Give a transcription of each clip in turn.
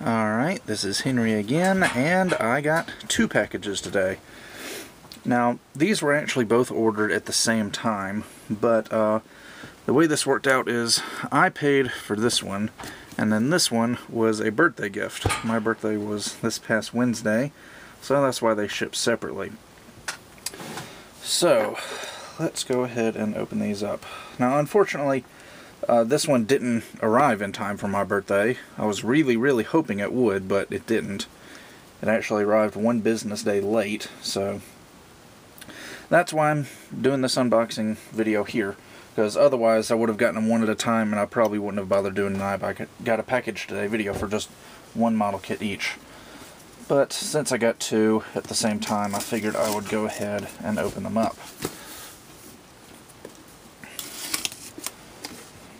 Alright, this is Henry again, and I got two packages today. Now, these were actually both ordered at the same time, but uh, the way this worked out is I paid for this one, and then this one was a birthday gift. My birthday was this past Wednesday, so that's why they ship separately. So, let's go ahead and open these up. Now, unfortunately, uh, this one didn't arrive in time for my birthday. I was really, really hoping it would, but it didn't. It actually arrived one business day late, so that's why I'm doing this unboxing video here. Because otherwise I would have gotten them one at a time and I probably wouldn't have bothered doing an I got a package today video for just one model kit each. But since I got two at the same time, I figured I would go ahead and open them up.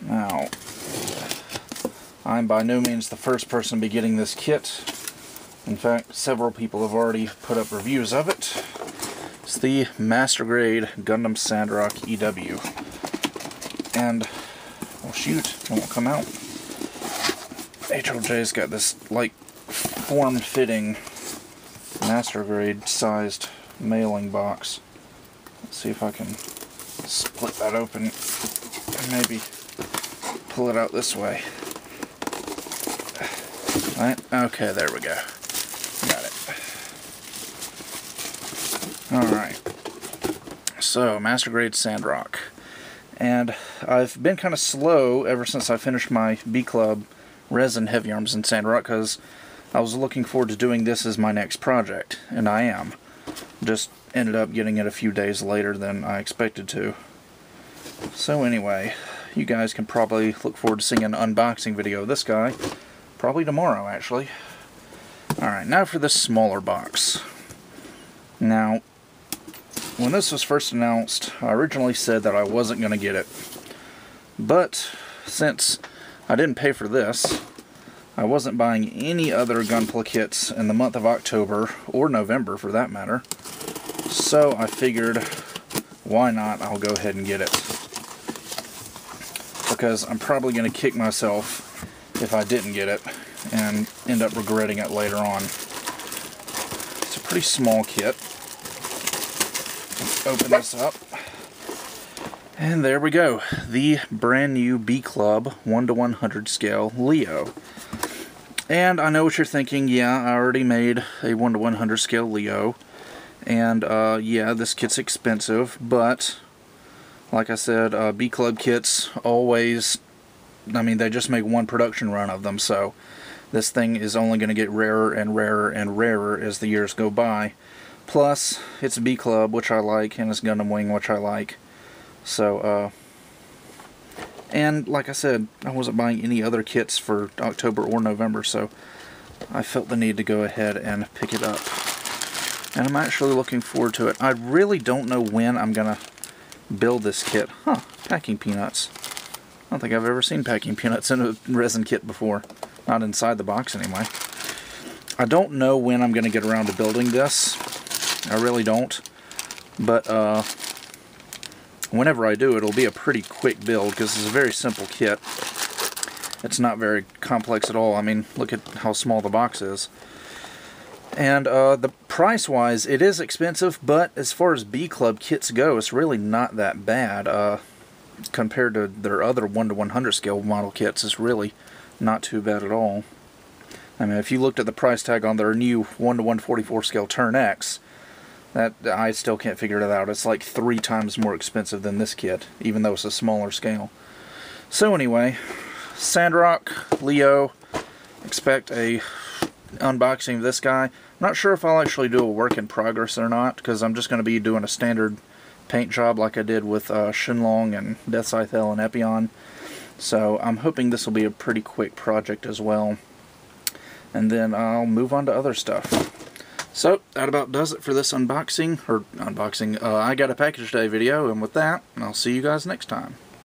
Now, I'm by no means the first person to be getting this kit. In fact, several people have already put up reviews of it. It's the Master Grade Gundam Sandrock EW. And, well shoot, it won't come out. HLJ's got this, like, form-fitting Master Grade sized mailing box. Let's see if I can split that open maybe pull it out this way. Right? Okay, there we go. Got it. Alright. So, Master Grade Sandrock. And I've been kind of slow ever since I finished my B Club resin heavy arms in Sandrock because I was looking forward to doing this as my next project, and I am. Just ended up getting it a few days later than I expected to. So anyway, you guys can probably look forward to seeing an unboxing video of this guy. Probably tomorrow, actually. Alright, now for this smaller box. Now, when this was first announced, I originally said that I wasn't going to get it. But, since I didn't pay for this, I wasn't buying any other Gunpla kits in the month of October, or November for that matter. So I figured, why not, I'll go ahead and get it because I'm probably going to kick myself if I didn't get it and end up regretting it later on. It's a pretty small kit. Let's open this up. And there we go. The brand new B Club 1 to 100 scale Leo. And I know what you're thinking. Yeah, I already made a 1 to 100 scale Leo. And uh, yeah, this kit's expensive, but like I said, uh, B Club kits always, I mean, they just make one production run of them, so this thing is only going to get rarer and rarer and rarer as the years go by. Plus, it's B Club, which I like, and it's Gundam Wing, which I like. So, uh, and like I said, I wasn't buying any other kits for October or November, so I felt the need to go ahead and pick it up. And I'm actually looking forward to it. I really don't know when I'm going to build this kit. Huh, packing peanuts. I don't think I've ever seen packing peanuts in a resin kit before. Not inside the box anyway. I don't know when I'm going to get around to building this. I really don't. But uh, whenever I do, it'll be a pretty quick build because it's a very simple kit. It's not very complex at all. I mean, look at how small the box is. And uh, the price-wise, it is expensive, but as far as B Club kits go, it's really not that bad. Uh, compared to their other 1 to 100 scale model kits, it's really not too bad at all. I mean, if you looked at the price tag on their new 1 to 144 scale Turn X, that I still can't figure it out. It's like three times more expensive than this kit, even though it's a smaller scale. So anyway, Sandrock, Leo, expect a unboxing this guy. I'm not sure if I'll actually do a work in progress or not, because I'm just going to be doing a standard paint job like I did with uh, Shenlong and Death Scythe and Epyon. So I'm hoping this will be a pretty quick project as well. And then I'll move on to other stuff. So, that about does it for this unboxing, or unboxing, uh, I got a package day video, and with that, I'll see you guys next time.